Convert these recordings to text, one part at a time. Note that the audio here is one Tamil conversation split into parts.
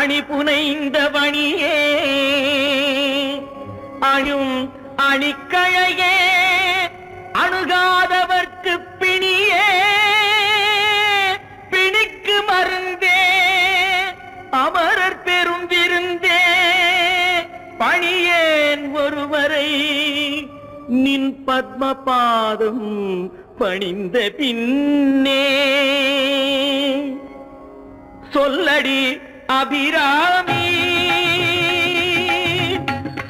அணி புனைந்த வணியே. அழும் அணிக்கழையே அணுகாதவர்க்கு பிணியே. பிணிக்கு மருந்தே அமரர் பெரும் விருந்தே. பணியேன் ஒருவரை நின் பத்மபாதம் பணிந்த பின்னே. சொல்லடி அபிராமி.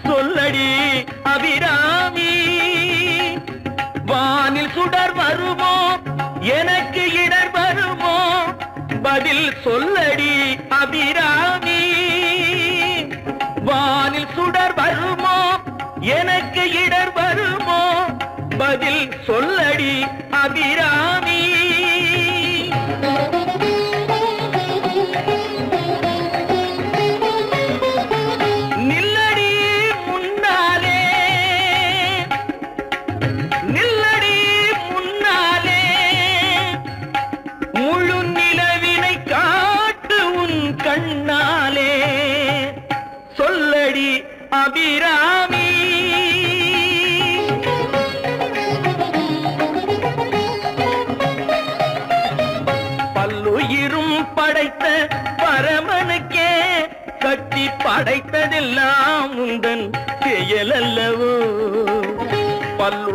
சொல்லடி அபிராமி. வானில் சுடர் வருமோ? எனக்கு இடர் வருமோ? பதில் சொல்லடி அபிராமி. வானில் சுடர் வருமோ? எனக்கு இடர் வருமோ? பதில் சொல்லடி அபிராமி.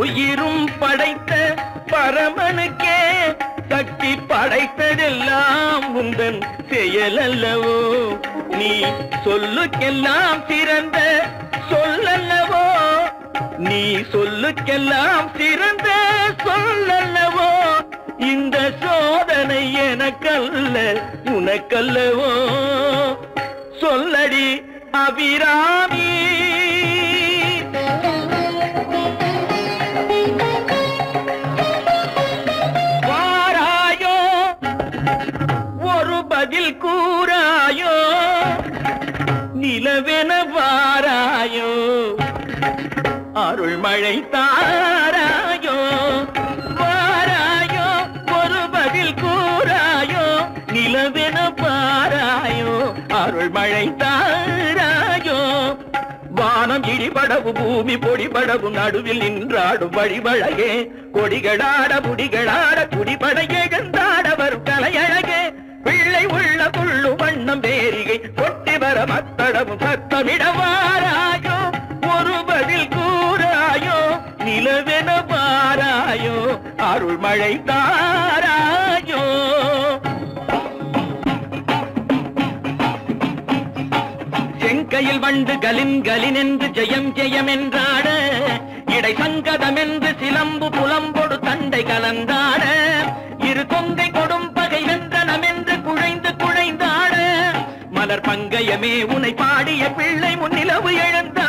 உயிரும் படைத்த பரமனுக்கே கட்டி படைத்ததெல்லாம் உந்தன் செயலல்லவோ? நீ சொல்லுக்கெல்லாம் சிறந்த சொல்லல்லவோ? நீ சொல்லுக்கெல்லாம் சிறந்த சொல்லல்லவோ? இந்த சோதனை எனக்கல்ல உனக்கல்லவோ? சொல்லடி அபிராமி. மழை தாராயோ வாராயோ ஒரு பதில் கூறாயோ நிலவென பாராயோ அருள் மழை தாராயோ. வானம் இடிபடவு பூமி பொடிபடவு நடுவில் நின்றாடும் வழிவழகே. கொடிகளாட முடிகளாட குடிபடையே எழுந்தாட வரும் கலையழகே. பிள்ளை உள்ள புள்ளு வண்ணம் பேரிகை கொட்டி வர மத்தடவும் சத்தமிடவாராய் அருள் அருள்மழை தாராயோ எங்கையில் வண்டு கலின் கலின் என்று ஜெயம் ஜெயம் என்றாட இடை சங்கதம் என்று சிலம்பு புலம்பொடு தண்டை கலந்தாட இரு கொங்கை கொடும் பகை வென்றனம் என்று குழைந்து குழைந்தாட மலர் பங்கயமே உனை பாடிய பிள்ளை முன்னிலவு எழுந்தார்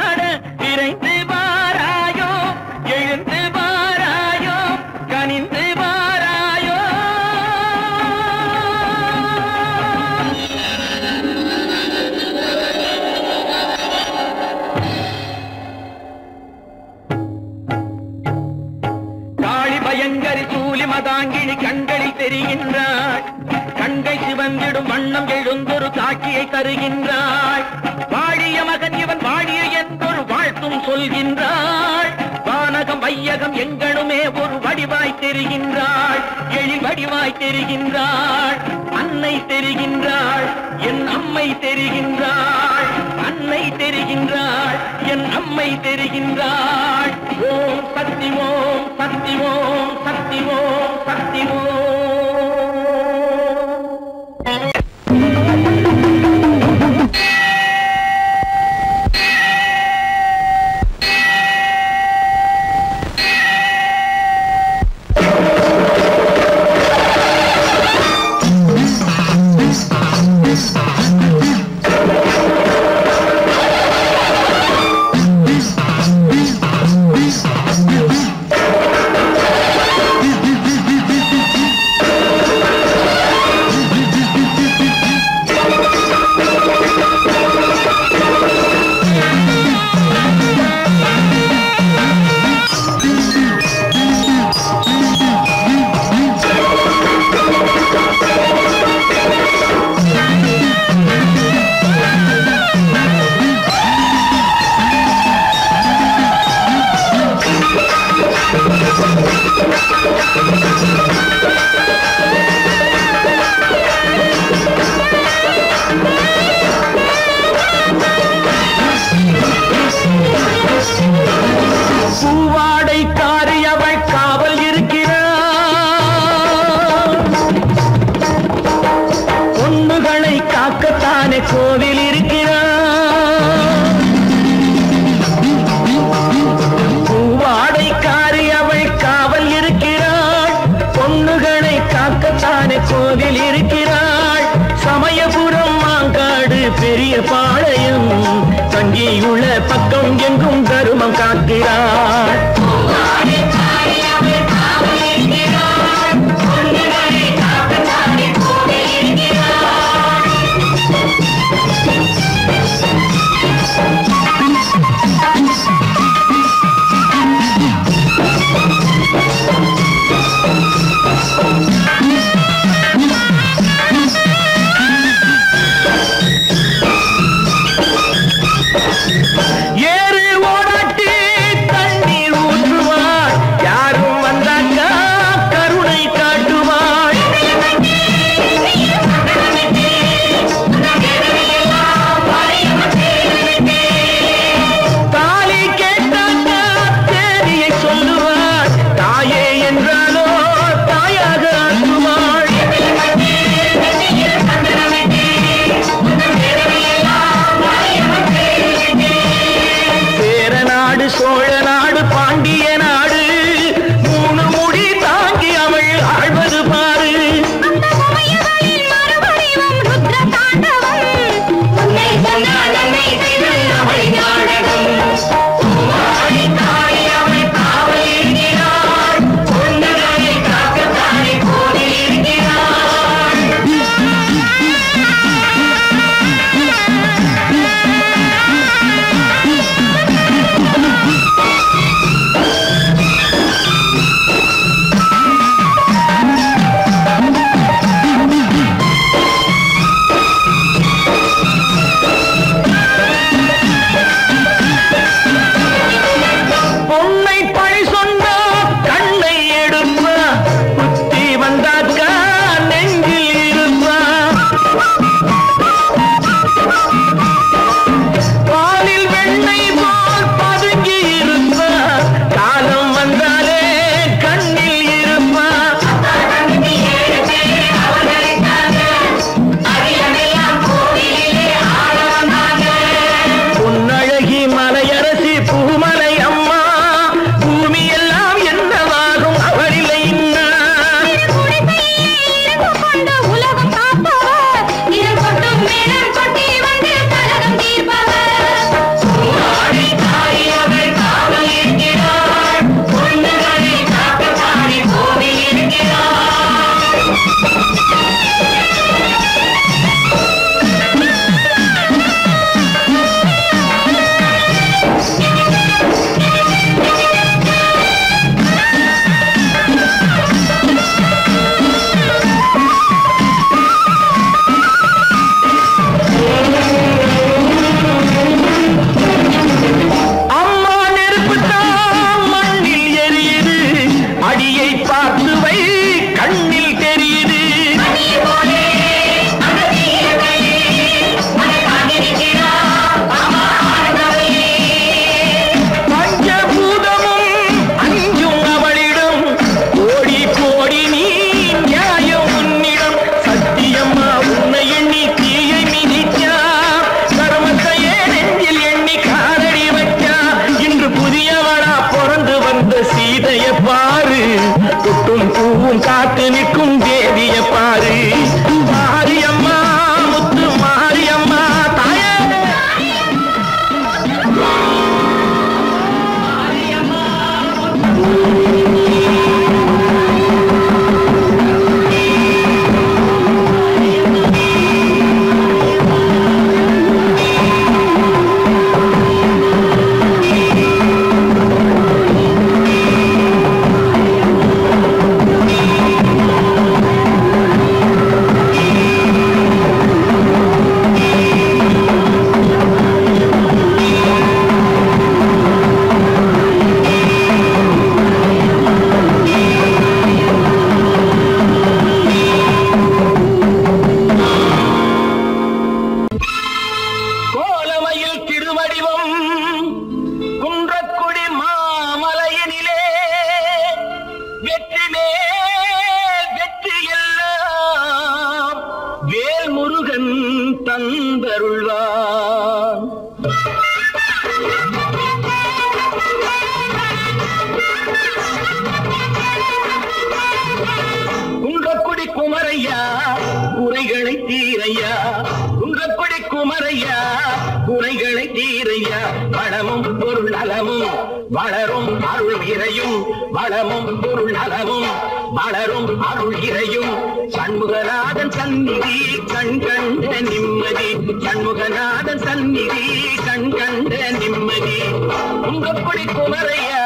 உங்கப்படி குமரையா?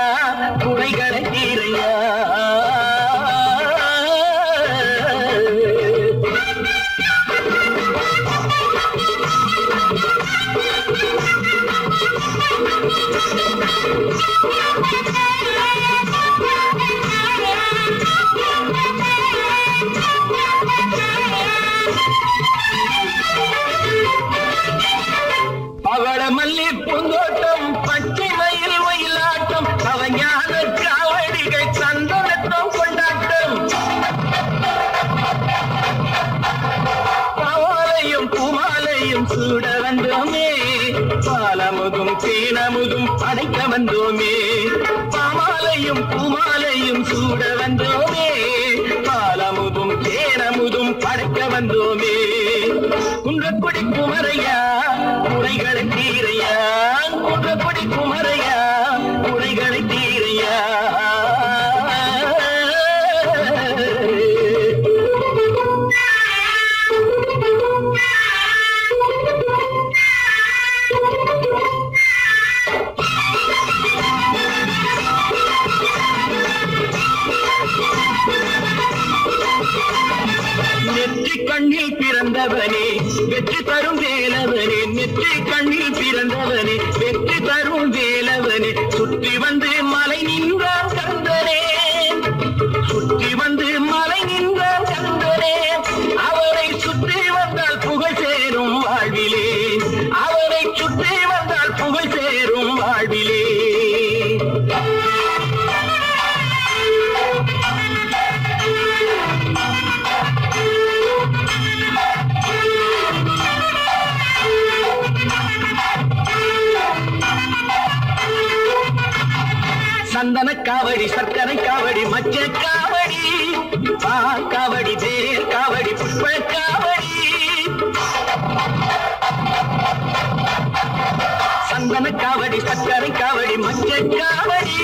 சூட வந்தோமே. பாலமுதும் தேனமுதும் படைக்க வந்தோமே. குன்றக்குடி குமரையா மச்ச காவடி பா காவடி தேர் காவடி புஷ்ப காவடி. சந்தன காவடி சக்கரை காவடி மச்ச காவடி.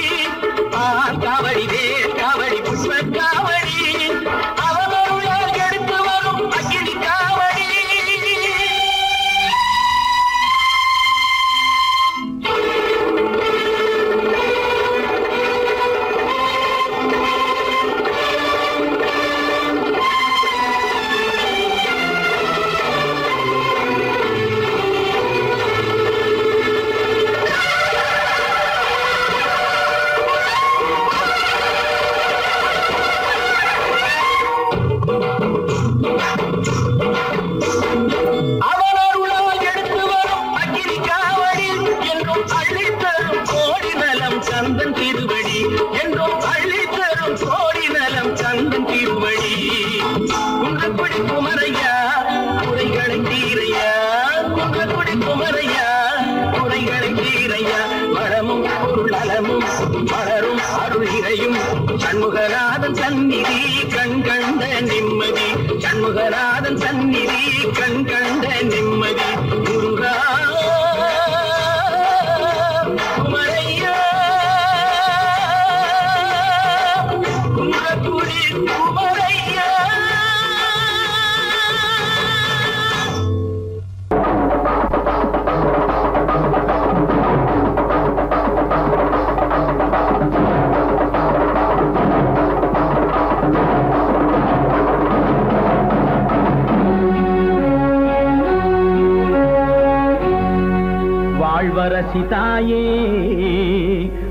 காசி தாயே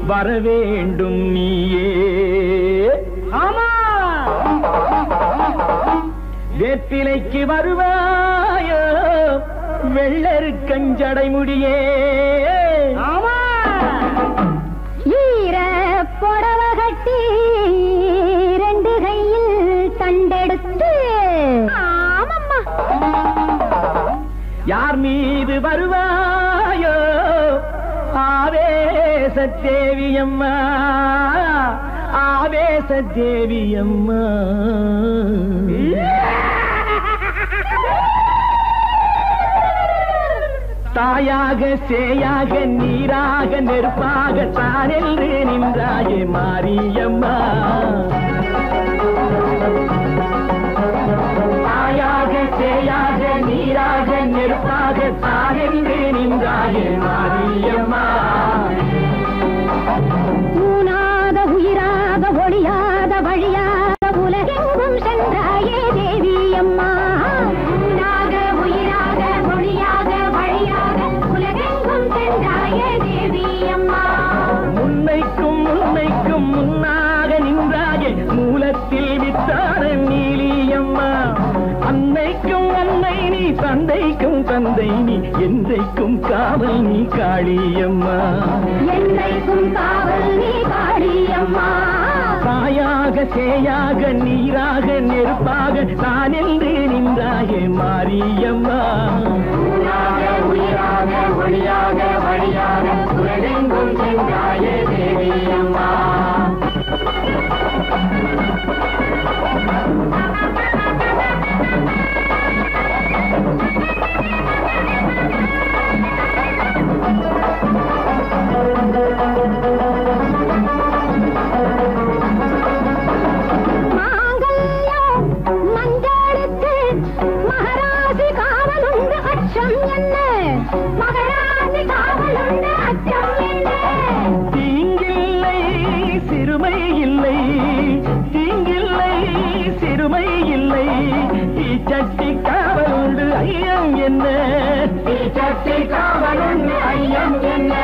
வரவேண்டும் நீயே. ஆமா வேப்பிலைக்கு வருவாயோ வெள்ளரு கஞ்சடைமுடியே ஆமா ஈர புடவ கட்டி ரெண்டு கையில் தண்டெடுத்து. யார் மீது வருவார் ஆவேசத்தேவியம்மா ஆவேசத்தேவியம்மா. தாயாக சேயாக நீராக நெருப்பாக தானென்று நின்றாயே மாரியம்மா. தாயாக சேயாக நீராக நெருப்பாக தானென்று நின்றாயே மாரியம்மா. அழியாத உலகெங்கும் சென்றாயே தேவி அம்மா உயிராக உயிராக மொழியாக வழியாக உலகெங்கும் சென்றாயே தேவி அம்மா முன்னைக்கும் தந்தை நீ என்றைக்கும் காவல் நீ காளியம்மா. சேயாக நீராக நெருப்பாக நான் என்று நின்றாயே மாரியம்மா. தேவியம்மா. എന്ന് ചട്ടി കാവലുണ്ട് അയ്യം എന്ന്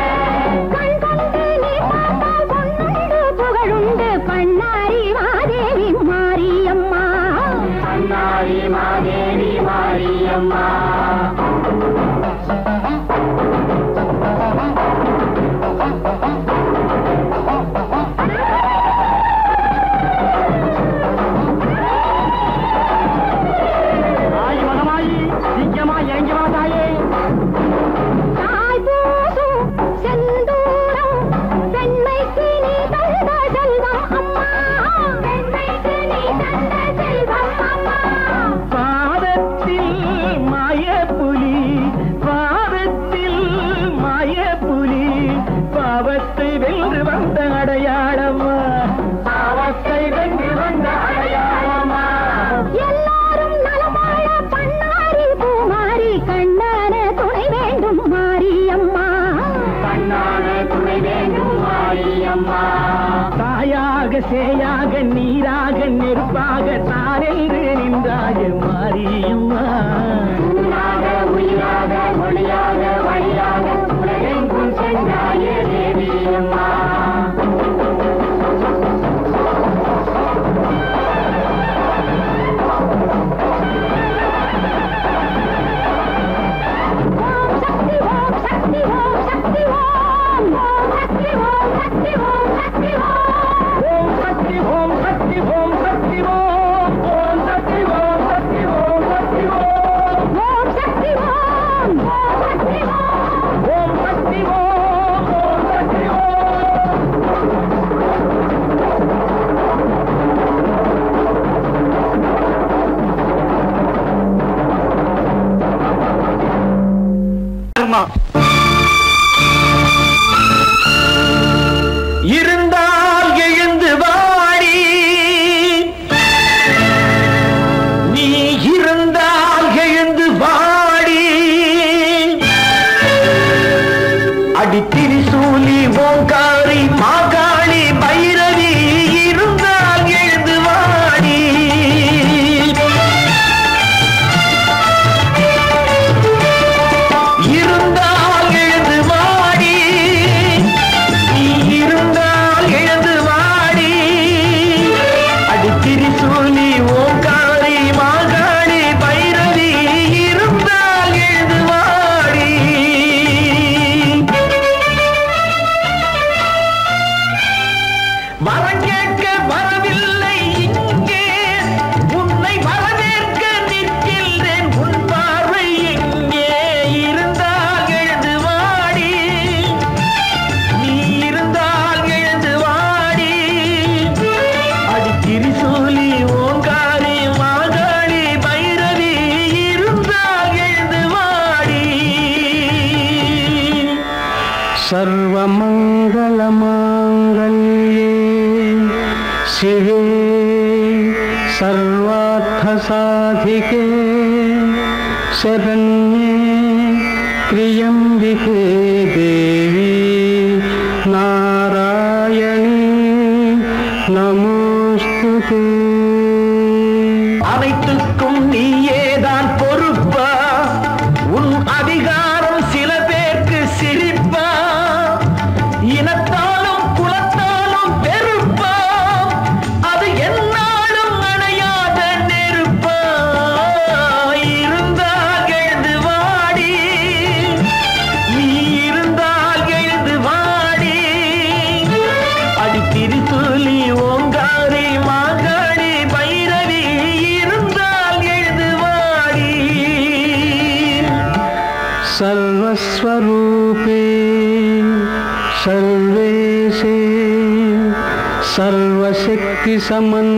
समन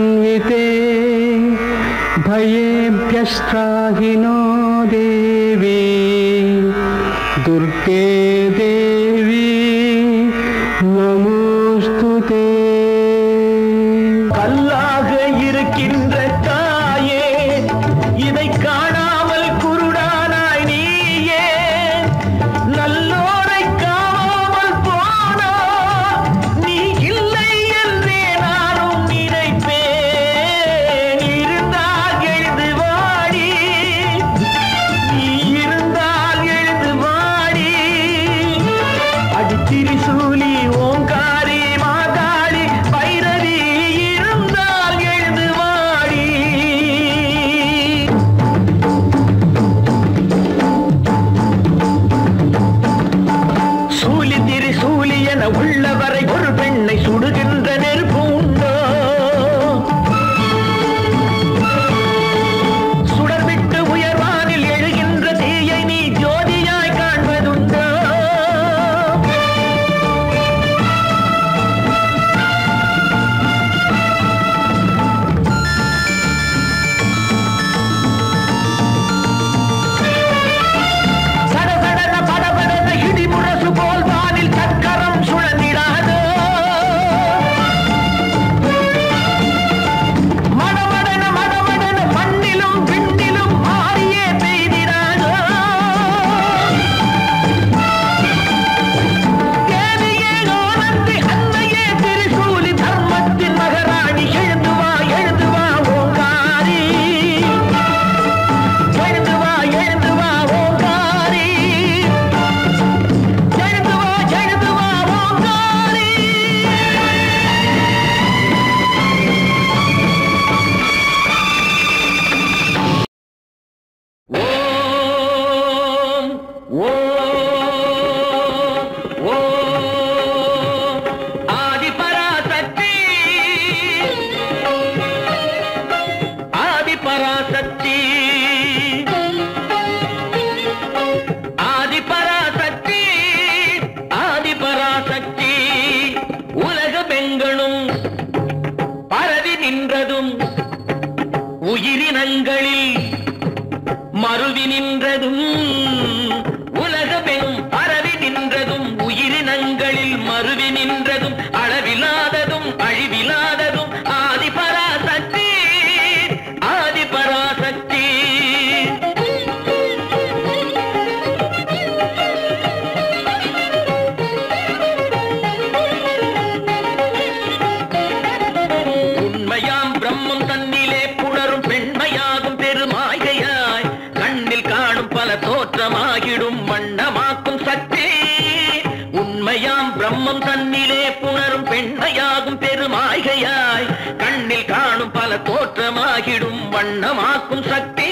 மகிழ்வாகிடும் வண்ணமாக்கும் சக்தி.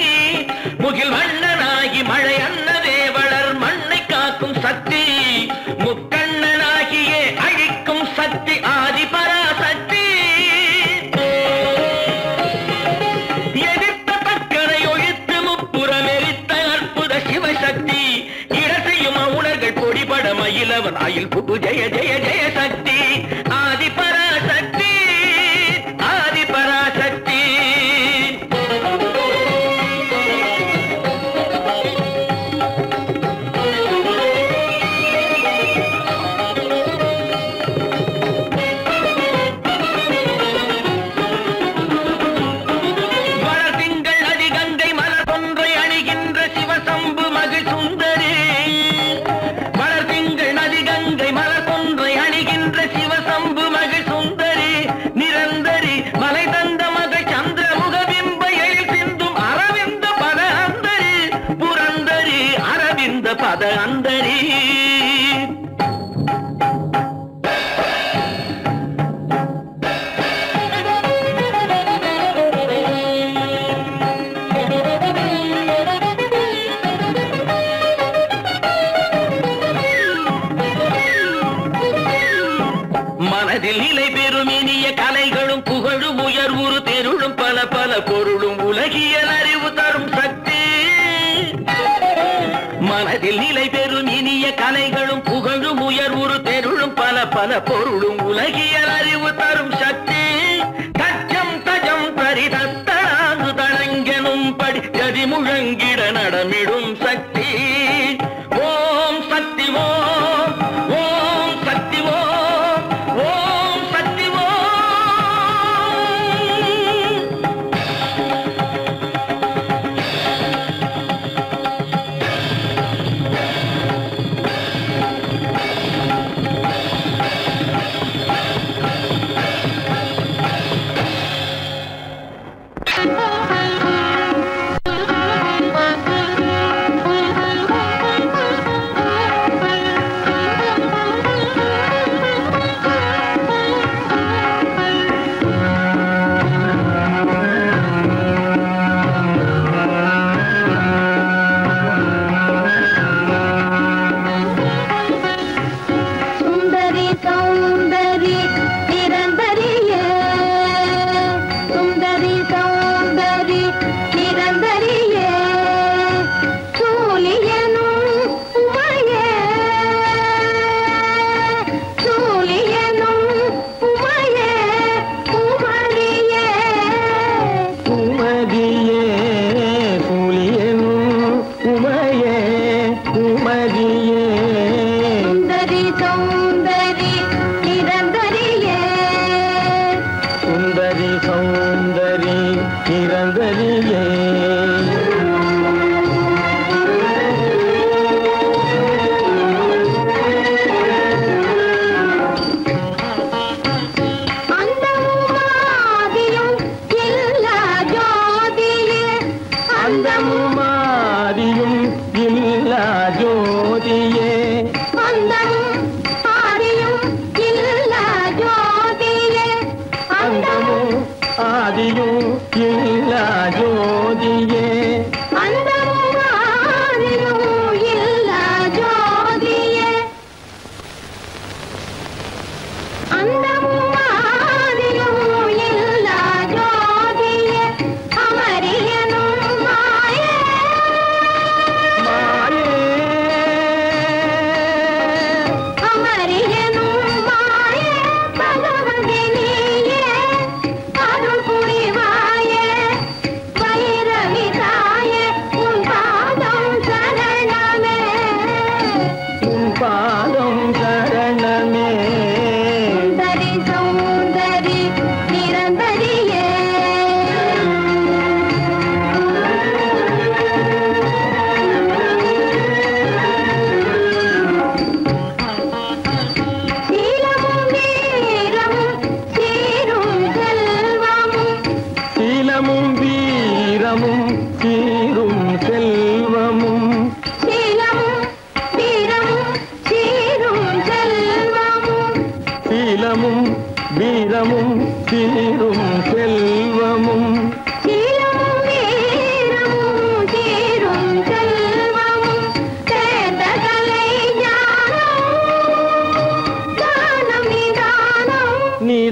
முகில் வண்ணனாகி மழை அன்னதே வளர் மண்ணை காக்கும் சக்தி. முக்கண்ணனாகியே அழிக்கும் சக்தி ஆதி பராசக்தி. எதிர்த்த தக்கனை ஒழித்து முப்புறம் எரித்த அற்புத சிவசக்தி. இடசையும் உணர்கள் பொடிபட மயிலவன் ஆயில் புகு ஜெய ஜெய ஜெய.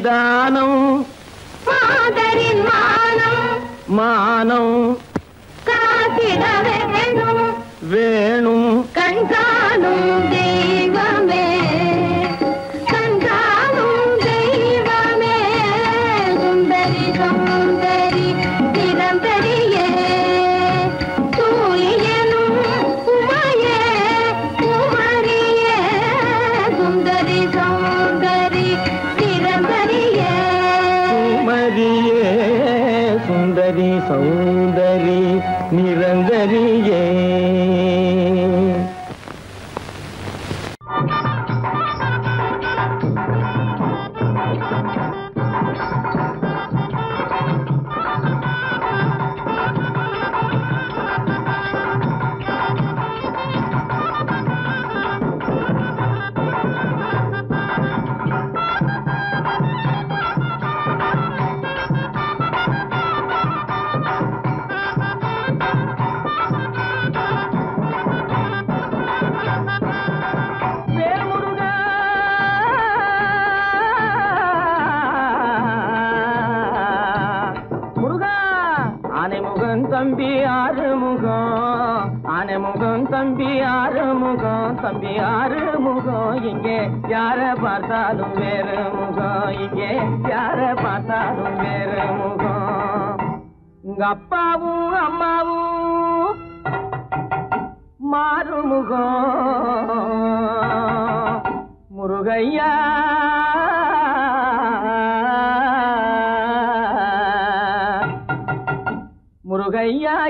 நிதானம் மாதரின் மானம் மானம் காத்திட வேணும் வேணும். கண்காணும் தம்பி ஆறுமுகம். ஆனைமுகம் தம்பி ஆறுமுகம். தம்பி ஆறுமுகம் இங்கே யார பார்த்தாலும் வேறு முகம். இங்கே யார பார்த்தாலும் வேறு முகம். உங்க அப்பாவும் அம்மாவும் மாறுமுகம். முருகையா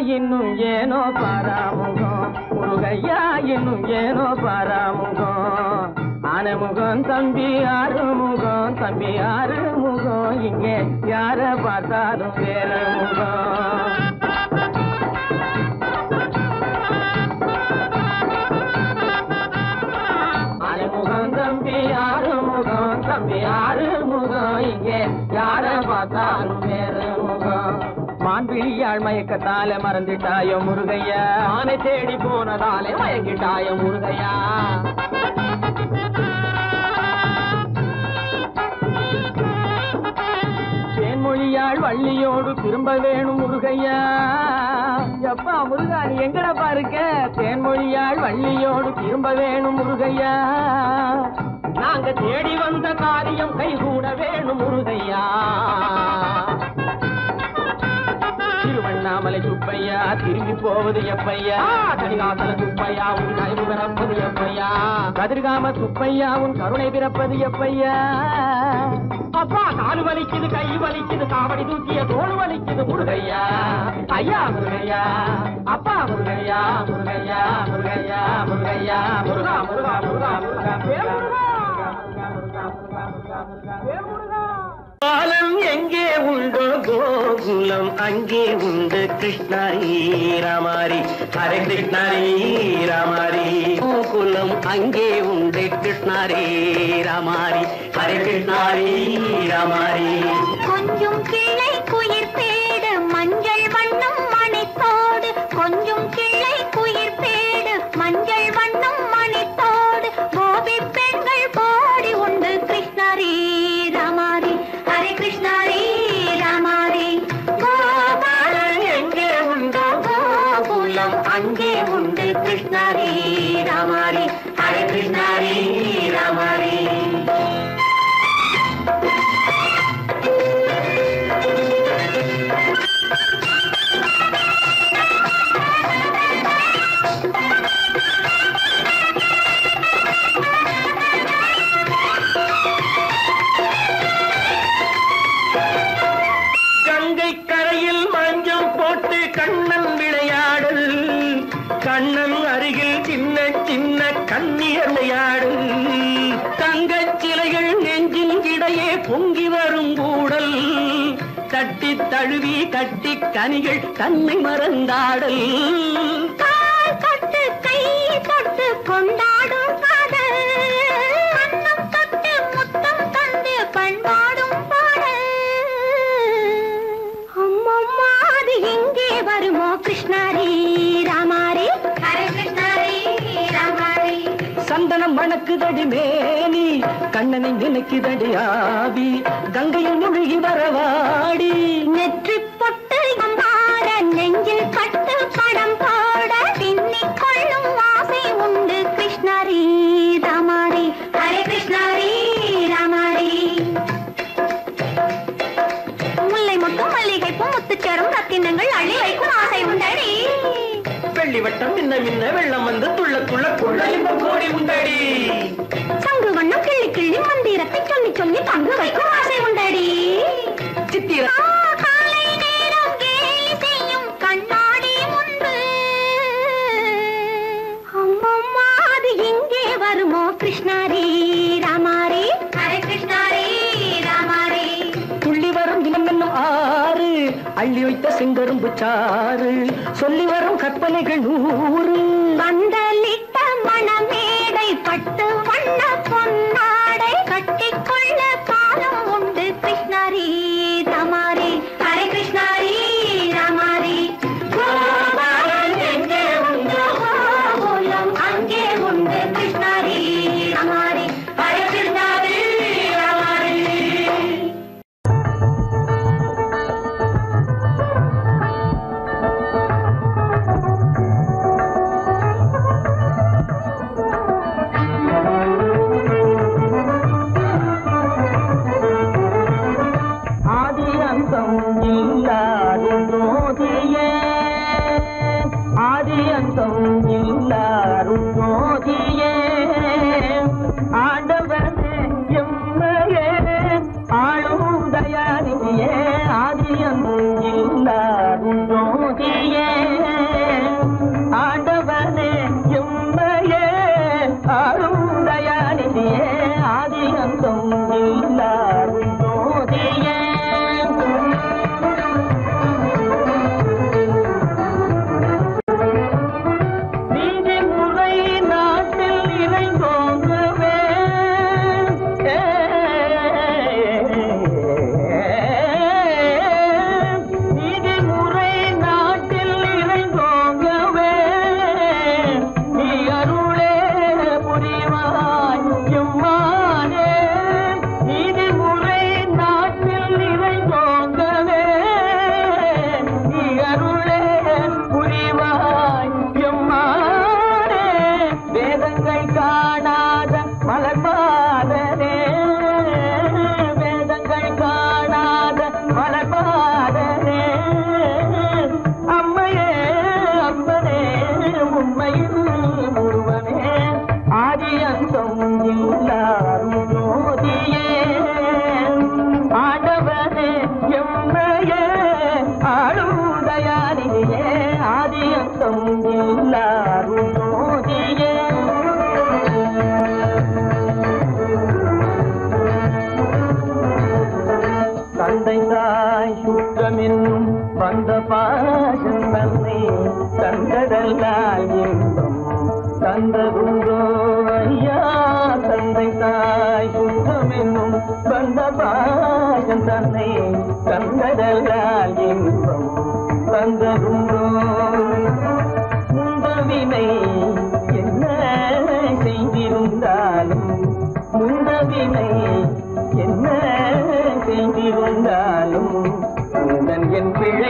இன்னும் ஏனோ பாராமுகம் முருகையா இன்னும் ஏனோ பாராமுகம் ஆனமுகம் தம்பி ஆறுமுகம் தம்பி ஆறுமுகம் இங்கே யார பார்த்தாலும் வேற முகம் ஆறுமுகம் தம்பி ஆறுமுகம் தம்பி ஆறுமுகம் இங்கே யார பார்த்தாலும் மான்விழியாள் மயக்கத்தால மறந்துட்டாயோ முருகையா? ஆனை தேடி போனதாலே மயங்கிட்டாயோ முருகையா? மொழியாள் வள்ளியோடு திரும்ப வேணும் முருகையா? எப்பா முருகா நீ எங்கடப்பா இருக்க? தேன்மொழியாள் வள்ளியோடு திரும்ப வேணும் முருகையா? நாங்க தேடி வந்த காரியம் கைகூட வேணும் முருகையா? திருவண்ணாமலை சுப்பையா திரும்பி போவது எப்பையா? கடிகாசல சுப்பையா உன் கழிவு பிறப்பது எப்பையா? கதிர்காம சுப்பையா உன் கருணை பிறப்பது எப்பையா? அப்பா காலு வலிக்குது கை வலிக்குது காவடி தூக்கிய தோல் வலிக்குது முருகையா? ஐயா முருகையா? அப்பா முருகையா? முருகையா? முருகையா? முருகையா? முருகா முருகா முருகா முருகா. பாலம் எங்கே உண்டோ கோகுலம் அங்கே உண்டு கிருஷ்ணாரி ராமாரி. ஹரே கிருஷ்ணாரி ராமாரி. கோகுலம் அங்கே உண்டு கிருஷ்ணாரி ராமாரி. ஹரே கிருஷ்ணாரி ராமாரி. கொஞ்சம் அம்மம்மா அது எங்கே வருமோ கிருஷ்ணாரி ராமாரி? ஹரே கிருஷ்ணாரி ராமாரி. சந்தனம் மணக்குதடி மேனி கண்ணனை நினைக்குதடி ஆவி. கங்கையில் முழுகி வரவாடி. நெற்றி சாறு. சொல்லி வரும் கற்பனைகள் நூறு.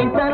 அழைத்த